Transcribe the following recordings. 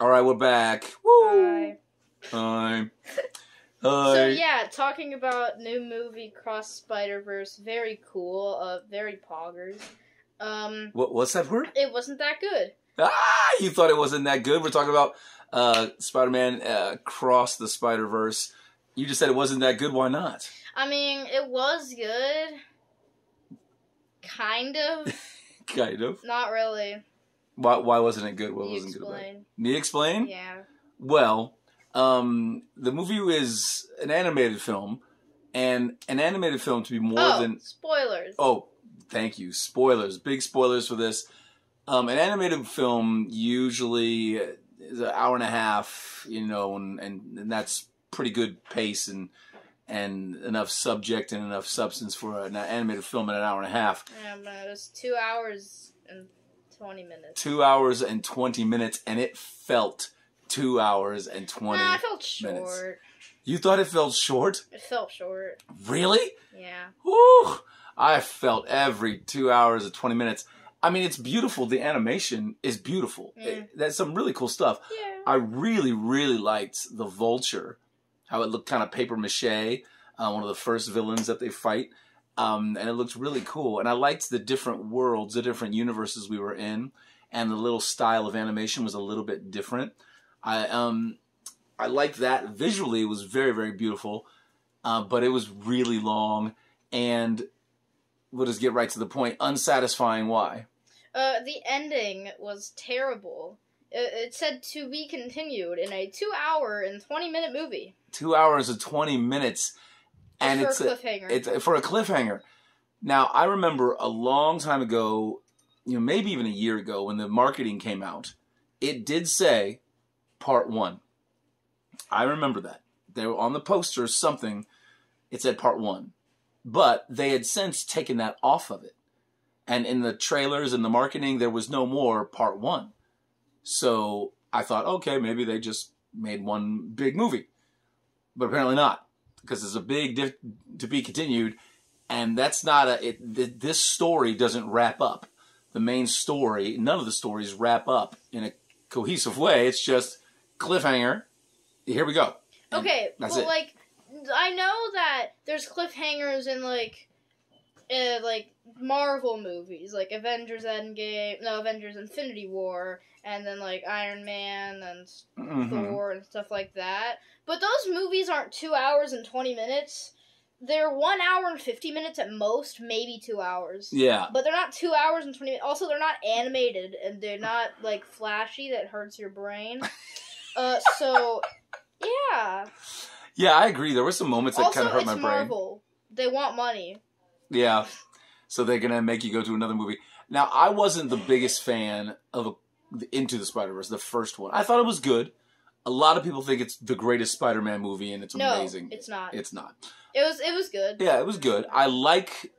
All right, we're back. Woo! Hi. Hi. So yeah, talking about new movie Cross Spider Verse, very cool, uh, very poggers. Um, What, what's that word? it wasn't that good. Ah, you thought it wasn't that good. We're talking about uh, Spider-Man uh, Cross the Spider-Verse. You just said it wasn't that good. Why not? I mean, it was good, kind of, Kind of. not really. Why, why wasn't it good? What You wasn't good about it? Me explain? Yeah. Well, um, the movie is an animated film, and an animated film to be more oh, than spoilers. Oh, thank you. Spoilers, big spoilers for this. Um, an animated film usually is an hour and a half, you know, and, and, and that's pretty good pace and and enough subject and enough substance for an animated film in an hour and a half. Yeah, but it was two hours and twenty minutes. Two hours and twenty minutes, and it felt two hours and twenty. Nah, I felt minutes. short. You thought it felt short? It felt short. Really? Yeah. Woo! I felt every two hours and 20 minutes. I mean, it's beautiful. The animation is beautiful. Mm. It- that's some really cool stuff. Yeah. I really, really liked the vulture, how it looked kind of paper mache, uh, one of the first villains that they fight. Um, and it looked really cool. And I liked the different worlds, the different universes we were in, and the little style of animation was a little bit different. I um, I liked that visually; it was very, very beautiful. Uh, but it was really long, and we'll just get right to the point. Unsatisfying. Why? Uh, the ending was terrible. It, it said to be continued in a two-hour and twenty-minute movie. Two hours and twenty minutes, and for it's a a, cliffhanger. it's for a cliffhanger. Now, I remember a long time ago, you know, maybe even a year ago, when the marketing came out, it did say part one. I remember that. They were on the poster, something, it said part one. But they had since taken that off of it. And in the trailers and the marketing, there was no more part one. So I thought, okay, maybe they just made one big movie. But apparently not, because it's a big diff- to be continued and that's not a it, th- this story doesn't wrap up. The main story none of the stories wrap up in a cohesive way. It's just cliffhanger. Here we go. And okay, that's but it. like, I know that there's cliffhangers in like, uh, like Marvel movies, like Avengers Endgame, no Avengers Infinity War, and then like Iron Man and Mhm. Thor and stuff like that. But those movies aren't two hours and twenty minutes. They're one hour and fifty minutes at most, maybe two hours. yeah But they're not two hours and twenty minutes. Also, they're not animated and they're not like flashy that hurts your brain. uh, so yeah. yeah i agree there were some moments that kind of hurt my brain Marvel. They want money. yeah so they're gonna make you go to another movie now i wasn't the biggest fan of a, into the spider-verse the first one i thought it was good a lot of people think it's the greatest spider-man movie and it's no, amazing it's not. it's not It was. It was good. Yeah, it was good. I like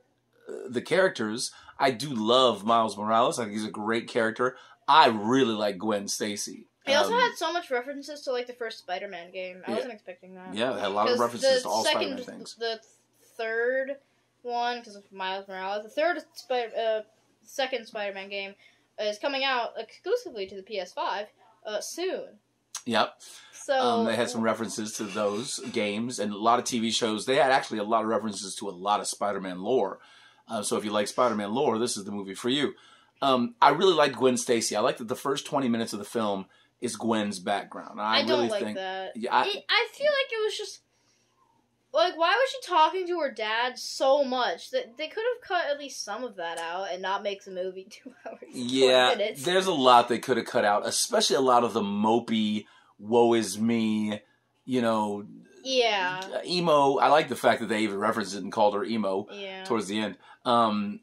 uh, the characters. I do love Miles Morales. I think he's a great character. I really like Gwen Stacy. It also Um, had so much references to like the first Spider-Man game. I Yeah. wasn't expecting that. yeah, it had a lot of references to all second, Spider-Man things. The third one, because of Miles Morales, the third Spider, uh, second Spider-Man game is coming out exclusively to the PS5 uh, soon. Yep. So Um, they had some references to those games and a lot of TV shows. They had actually a lot of references to a lot of Spider-Man lore. Uh, so if you like Spider-Man lore, this is the movie for you. Um, I really liked Gwen Stacy. I like that the first 20 minutes of the film is Gwen's background. I, I, don't really like think that. Yeah, I- it, I feel like it was just like why was she talking to her dad so much that they could have cut at least some of that out and not make the movie two hours. and 20 Yeah, there's a lot they could have cut out, especially a lot of the mopey, woe is me, you know, yeah, emo. I like the fact that they even referenced it and called her emo yeah. towards the end. Um,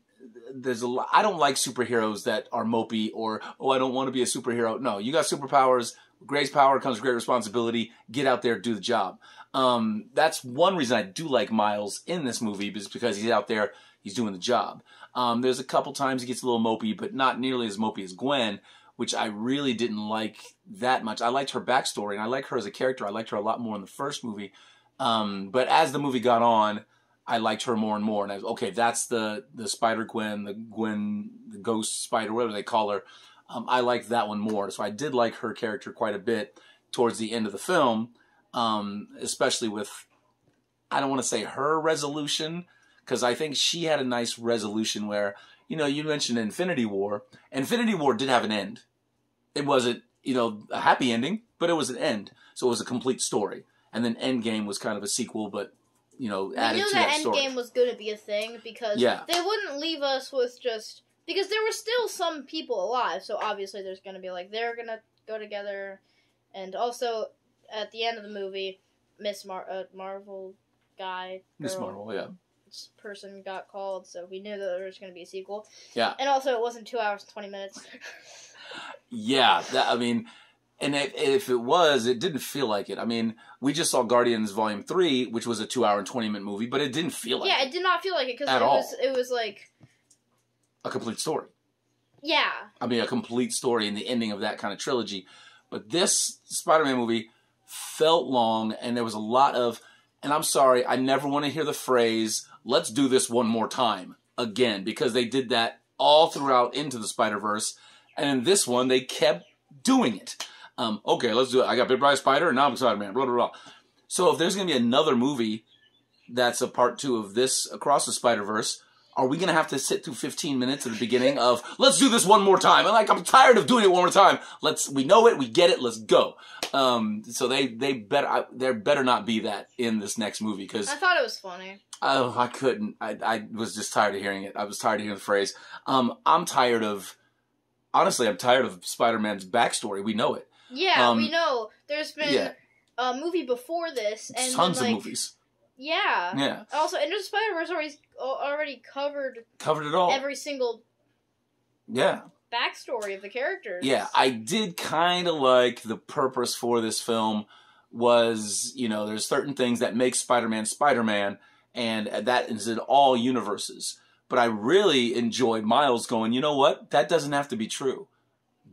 there's a lot. I don't like superheroes that are mopey or oh, I don't want to be a superhero. No, you got superpowers. Great power comes great responsibility. Get out there, do the job. Um, that's one reason I do like Miles in this movie, is because he's out there, he's doing the job. Um, there's a couple times he gets a little mopey, but not nearly as mopey as Gwen, which I really didn't like that much. I liked her backstory, and I like her as a character. I liked her a lot more in the first movie. Um, but as the movie got on, I liked her more and more. And I was okay. That's the the Spider Gwen, the Gwen, the Ghost Spider, whatever they call her. Um, I liked that one more, so I did like her character quite a bit towards the end of the film, um, especially with I don't want to say her resolution because I think she had a nice resolution where you know you mentioned Infinity War. Infinity War did have an end. It wasn't you know a happy ending, but it was an end, so it was a complete story. And then Endgame was kind of a sequel, but you know We added knew to that that. Endgame was going to be a thing because Yeah. they wouldn't leave us with just because there were still some people alive. So obviously, there's going to be like they're going to go together, and also at the end of the movie, Miss Mar- uh, Marvel guy, Miss Marvel, yeah. person got called, so we knew that there was going to be a sequel. Yeah. and also it wasn't two hours and twenty minutes. Yeah, that, I mean, and if, if it was, it didn't feel like it. I mean, we just saw Guardians Volume Three, which was a two-hour and twenty-minute movie, but it didn't feel like yeah, it did not feel like it because it all. was it was like a complete story. yeah. I mean, a complete story in the ending of that kind of trilogy. But this Spider-Man movie felt long, and there was a lot of. And I'm sorry, I never want to hear the phrase "Let's do this one more time" again because they did that all throughout into the Spider-Verse, and in this one they kept doing it. Um, okay, let's do it. I got Big Brother Spider, and now I'm Spider-Man. Blah blah blah. So if there's going to be another movie that's a part two of this across the Spider Verse, are we going to have to sit through 15 minutes at the beginning of let's do this one more time? And like I'm tired of doing it one more time. Let's we know it, we get it, let's go. Um, so they they better I, there better not be that in this next movie because I thought it was funny. oh I couldn't I I was just tired of hearing it. I was tired of hearing the phrase. Um, I'm tired of honestly I'm tired of Spider Man's backstory. We know it. Yeah, Um, we know. There's been yeah. a movie before this, and Tons then, like, of movies. Yeah. Yeah, Also, Into the Spider Verse already already covered covered it all. every single yeah. backstory of the characters. Yeah, I did kind of like the purpose for this film was, you know, there's certain things that make Spider-Man Spider-Man, and that is in all universes. But I really enjoyed Miles going, you know what? That doesn't have to be true.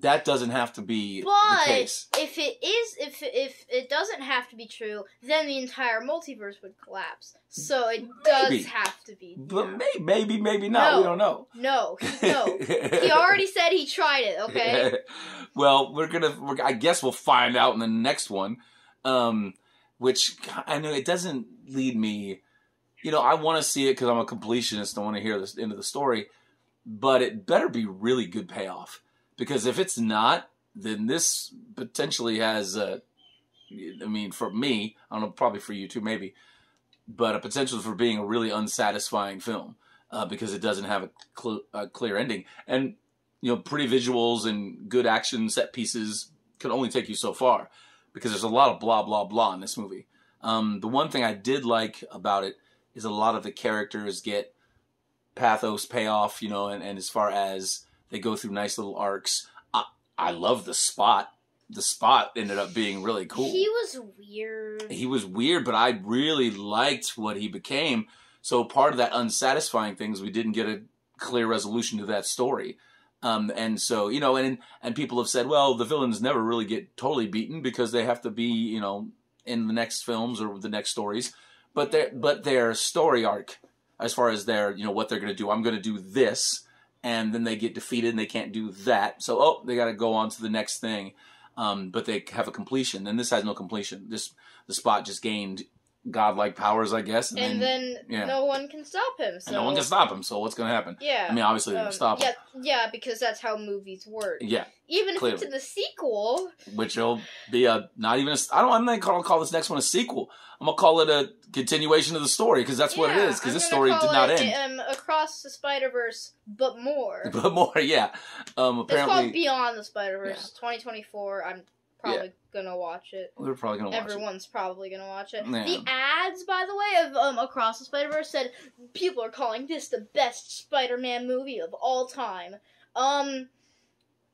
That doesn't have to be the But case. if it is, if if it doesn't have to be true, then the entire multiverse would collapse. So it does Maybe. have to be. But true. may, maybe, maybe not. We don't know. No, he- no. he already said he tried it. Okay. well, we're gonna. We're, I guess we'll find out in the next one. Um, which I know it doesn't lead me. You know, I want to see it because I'm a completionist. I want to hear this end of the story, but it better be really good payoff. Because if it's not, then this potentially has. Uh, I mean, for me, I don't know, probably for you too, maybe, but a potential for being a really unsatisfying film uh, because it doesn't have a, cl- a clear ending. And you know, pretty visuals and good action set pieces can only take you so far because there's a lot of blah blah blah in this movie. Um, the one thing I did like about it is a lot of the characters get pathos payoff, you know, and, and as far as they go through nice little arcs. I, I love the spot. The spot ended up being really cool He was weird. he was weird, but I really liked what he became. So part of that unsatisfying thing is we didn't get a clear resolution to that story. Um, and so you know, and and people have said, well, the villains never really get totally beaten because they have to be, you know, in the next films or the next stories. But their but their story arc, as far as their you know what they're going to do, I'm going to do this, and then they get defeated and they can't do that. So oh, they got to go on to the next thing. Um, but they have a completion, and this has no completion. This the spot just gained godlike powers, I guess, and, and then, then yeah. no one can stop him. So and no one can stop him. So what's going to happen? Yeah. I mean, obviously they're Um, going to stop yeah, him. yeah, because that's how movies work. Yeah, Even if it's in the sequel, which will be a not even a. I don't. I'm not going to call this next one a sequel. I'm gonna call it a continuation of the story because that's what it is. Because this story did not it, end. Um, across the Spider Verse, but more. But more, yeah. Um, It's called apparently, Beyond the Spider Verse, 2024. I'm probably gonna watch it. we're probably gonna watch it. Everyone's probably gonna watch it. Yeah. The ads, by the way, of um Across the Spider Verse said people are calling this the best Spider-Man movie of all time. Um,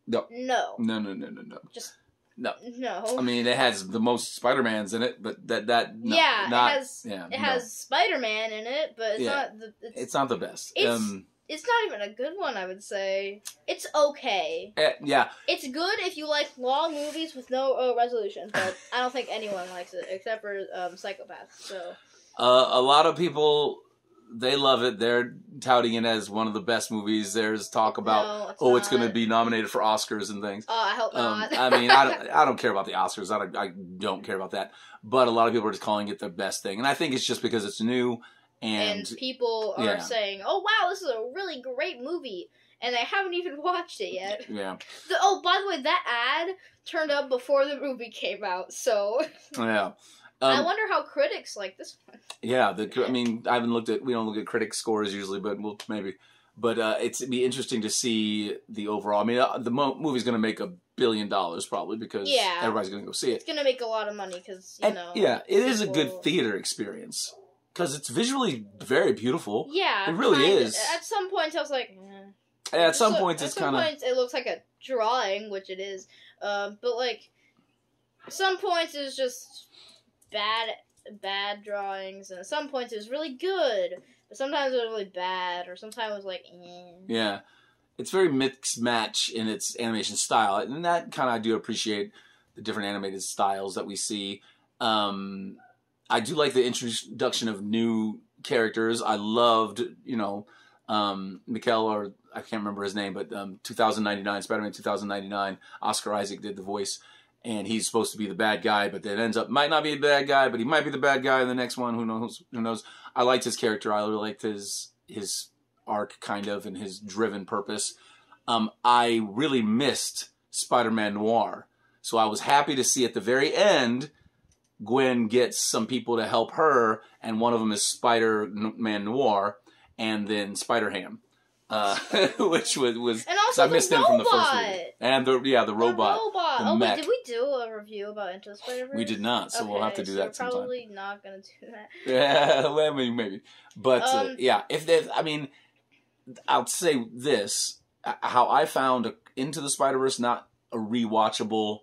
No. no, No, no, no, no, no. just No. no. I mean, it has the most Spider Mans in it, but that that no, yeah, not, it has yeah, it no. has Spider-Man in it, but it's Yeah. not the it's, It's not the best. It's- um, it's not even a good one. I would say it's okay. eh, yeah, It's good if you like long movies with no uh, resolution, but I don't think anyone likes it except for um, psychopaths. So uh, a lot of people they love it. They're touting it as one of the best movies. There's talk about No, it's oh, it's going to be nominated for Oscars and things. Oh, I hope Um, not. I mean, I don't, I don't care about the Oscars. I don't, I don't care about that. But a lot of people are just calling it the best thing, and I think it's just because it's new and, and people are yeah. saying, "Oh wow, this is a really great movie," and they haven't even watched it yet. yeah, The, oh, by the way, that ad turned up before the movie came out, so yeah. I Um, wonder how critics like this one. Yeah, the I mean, I haven't looked at we don't look at critic scores usually, but we'll maybe. But uh, it's it'd be interesting to see the overall. I mean, uh, the mo- movie's going to make a billion dollars probably because Yeah. everybody's going to go see it. It's gonna make a lot of money because you And, know. yeah, it is a good theater experience because it's visually very beautiful. Yeah, It really is. At some points, I was like, eh. And at some So- points, it's kind of it looks like a drawing, which it is. Um, but like, some points it's just bad, bad drawings, and at some points it was really good, but sometimes it was really bad, or sometimes it was like, eh. yeah, it's very mixed match in its animation style, and that kind of I do appreciate the different animated styles that we see. Um, I do like the introduction of new characters. I loved, you know, um, Miguel, or I can't remember his name, but um, 2099, Spider Man 2099, Oscar Isaac did the voice, and he's supposed to be the bad guy, but then ends up, might not be the bad guy, but he might be the bad guy in the next one. Who knows? Who knows? I liked his character. I really liked his, his arc, kind of, and his driven purpose. Um, I really missed Spider Man Noir. So I was happy to see at the very end Gwen gets some people to help her, and one of them is Spider Man Noir, and then Spider Ham, uh, which was was And also I missed him from the first movie, and the yeah the The robot. robot. the oh, mech. wait, did we do a review about Into the Spider Verse? We did not, so we'll have to do so that we're sometime. Probably not gonna do that. Yeah, well, maybe, maybe. But uh, Um, yeah, if there's, I mean, I'll say this: uh, how I found Into the Spider Verse not a rewatchable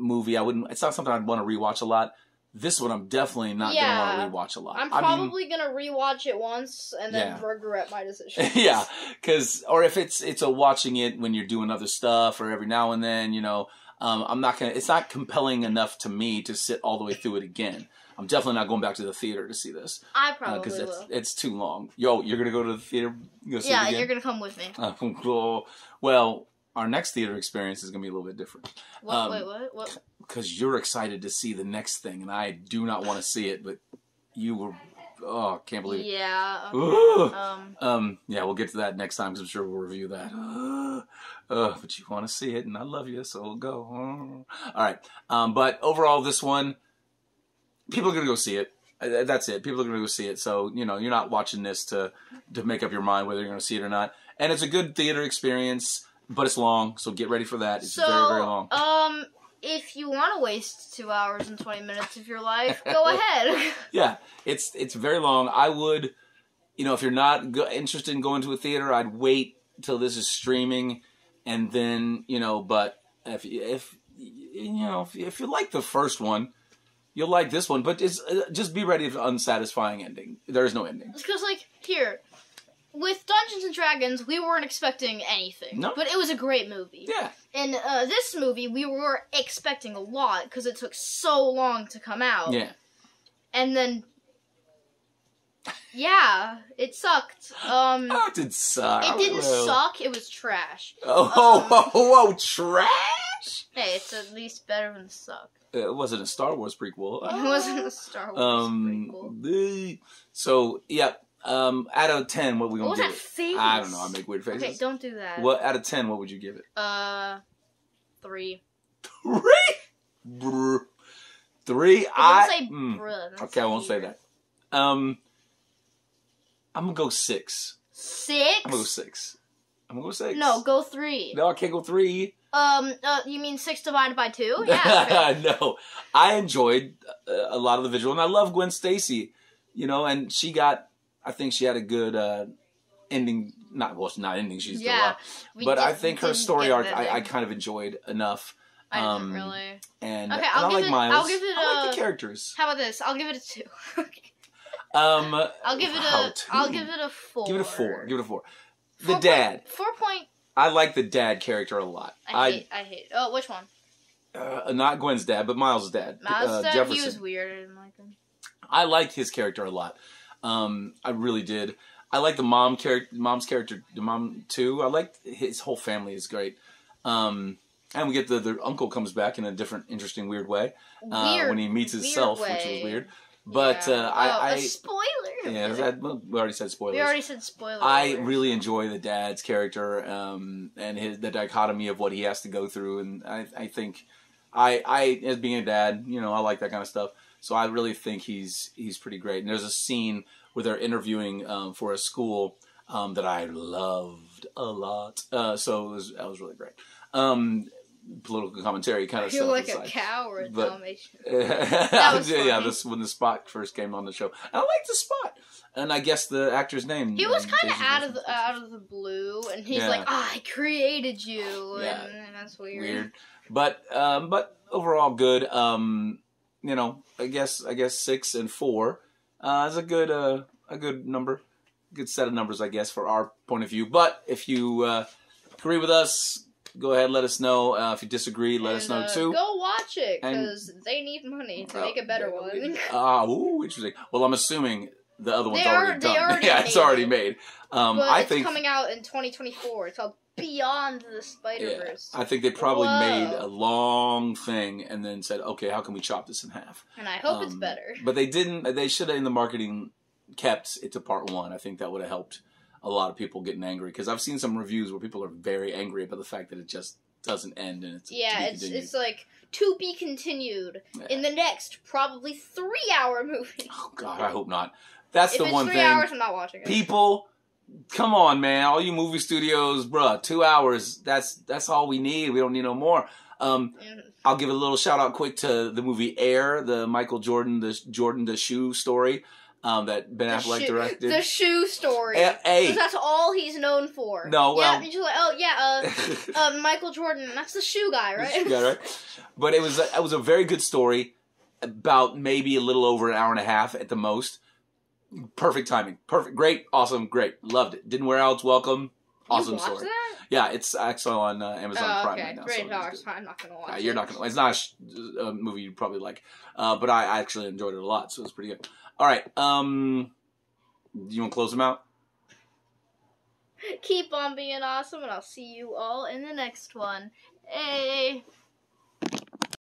movie. I wouldn't. It's not something I'd want to rewatch a lot. This one, I'm definitely not Yeah. gonna want to rewatch a lot. I'm I mean, probably gonna rewatch it once and then Yeah. regret my decision. yeah, because or if it's it's a watching it when you're doing other stuff or every now and then, you know, um, I'm not gonna. It's not compelling enough to me to sit all the way through it again. I'm definitely not going back to the theater to see this I probably because it's it's too long. Yo, you're gonna go to the theater? Go see Yeah, you're gonna come with me. Uh, well, our next theater experience is gonna be a little bit different What? Um, wait, what? What? because you're excited to see the next thing, and I do not want to see it, but you were. Oh, can't believe it. Yeah. Ooh. Um. Um, yeah, we'll get to that next time because I'm sure we'll review that. Uh, but you want to see it, and I love you, so we'll go. All right. Um, but overall, this one, people are gonna go see it. Uh, That's it. People are gonna go see it. So you know, you're not watching this to to make up your mind whether you're gonna see it or not. And it's a good theater experience, but it's long, so get ready for that. It's so, very very long. um, if you want to waste two hours and twenty minutes of your life, go ahead. yeah, it's it's very long. I would, you know, if you're not go- interested in going to a theater, I'd wait till this is streaming, and then you know. But if if you know if, if you like the first one, you'll like this one. But it's uh, just be ready for unsatisfying ending. There is no ending. It's Because, like, here, with Dungeons and Dragons, we weren't expecting anything. No. But it was a great movie. Yeah, In uh, this movie, we were expecting a lot because it took so long to come out. yeah. And then, yeah, it sucked. Um, Oh, it did suck. it didn't Well- suck. It was trash. Oh, Um, oh, oh, oh, trash! Hey, it's at least better than suck. It wasn't a Star Wars prequel. It wasn't a Star Wars Um. prequel. the- so yeah. Um. Out of ten, what we gonna was give that it? face? I don't know. I make weird faces. Okay, don't do that. What out of ten? What would you give it? Uh, three. Three. Brr. Three. I. say mm, bruh. okay, I won't say that. Um. I'm gonna go six. Six? I'm gonna go six. I'm gonna go six. No, go three. No, I can't go three. Um, uh, you mean six divided by two? Yeah. no, I enjoyed uh, a lot of the visual, and I love Gwen Stacy. You know, and she got. I think she had a good uh, ending. Not well, not ending. She's still yeah. up. we But I think her story arc, I, I kind of enjoyed enough. I um, didn't really. And, Okay, I'll I give like it- Miles. I'll give it I like a- the characters. How about this? I'll give it a two. Um, I'll give it wow, a. two. will give it a four. Give it a four. Give it a four. The point- dad. Four point. I like the dad character a lot. I hate. I hate. Oh, which one? uh, not Gwen's dad, but Miles' dad. Miles uh, dad. Jefferson. He was weird. I didn't like him. I like his character a lot. Um, I really did. I like the mom character, mom's character, the mom too. I like his whole family is great. Um, and we get the the uncle comes back in a different, interesting, weird way uh, Weird. when he meets himself, which was weird. But Yeah. uh, I, oh, I a spoiler. yeah, well, we already said spoilers. we already said spoiler. I really enjoy the dad's character um, and his the dichotomy of what he has to go through, and I, I think I, I as being a dad, you know, I like that kind of stuff. So I really think he's he's pretty great. And there's a scene where they're interviewing um, for a school um, that I loved a lot. Uh, so it was that was really great. Um, political commentary kind of stuff. like a cow or a But- Dalmatian. yeah, was yeah. funny. This when the spot first came on the show, I liked the spot, and I guess the actor's name. He was kind of out of the out of the blue, and he's Yeah. like, "Ah, "I created you," Yeah. and that's weird. weird, but um, but overall good. Um, you know, I guess I guess six and four uh, is a good uh, a good number, good set of numbers, I guess, for our point of view. But if you uh, agree with us, go ahead, let us know. Uh, if you disagree, let us know uh, too. Go watch it because they need money to Oh, make a better one. Ah, ooh, interesting. Well, I'm assuming the other one's They already are- done. already yeah, it's already made. Um, but I it's think coming out in 2024. It's called Beyond the Spider Yeah, Verse, I think they probably Whoa. made a long thing and then said, "Okay, how can we chop this in half?" and I hope it's Um, better. But they didn't. They should have in the marketing kept it to part one. I think that would have helped a lot of people getting angry because I've seen some reviews where people are very angry about the fact that it just doesn't end and it's Yeah, it's continued. it's like to be continued Yeah. in the next probably three hour movie. oh God, I hope not. That's if the one three thing. hours, I'm not watching it. People, come on, man! All you movie studios, bruh, two hours. That's that's all we need. We don't need no more. Um, And I'll give a little shout out quick to the movie Air, the Michael Jordan, the Jordan the shoe story um, that Ben the Affleck shoe- directed. The shoe story. A- 'Cause that's all he's known for. No, well- yeah, you're like, oh yeah, uh, uh, Michael Jordan. That's the shoe guy, right? yeah, right. But it was a, it was a very good story, about maybe a little over an hour and a half at the most. Perfect timing, perfect, great, awesome, great, loved it. Didn't wear out, it's welcome, awesome story. That? Yeah, it's actually on uh, Amazon Oh, Prime okay. right now. Great so good. I'm not gonna watch Uh, you're not gonna. It's not a, sh- a movie you'd probably like, uh, but I actually enjoyed it a lot, so it's pretty good. All right, um, you want to close them out? Keep on being awesome, and I'll see you all in the next one. Hey.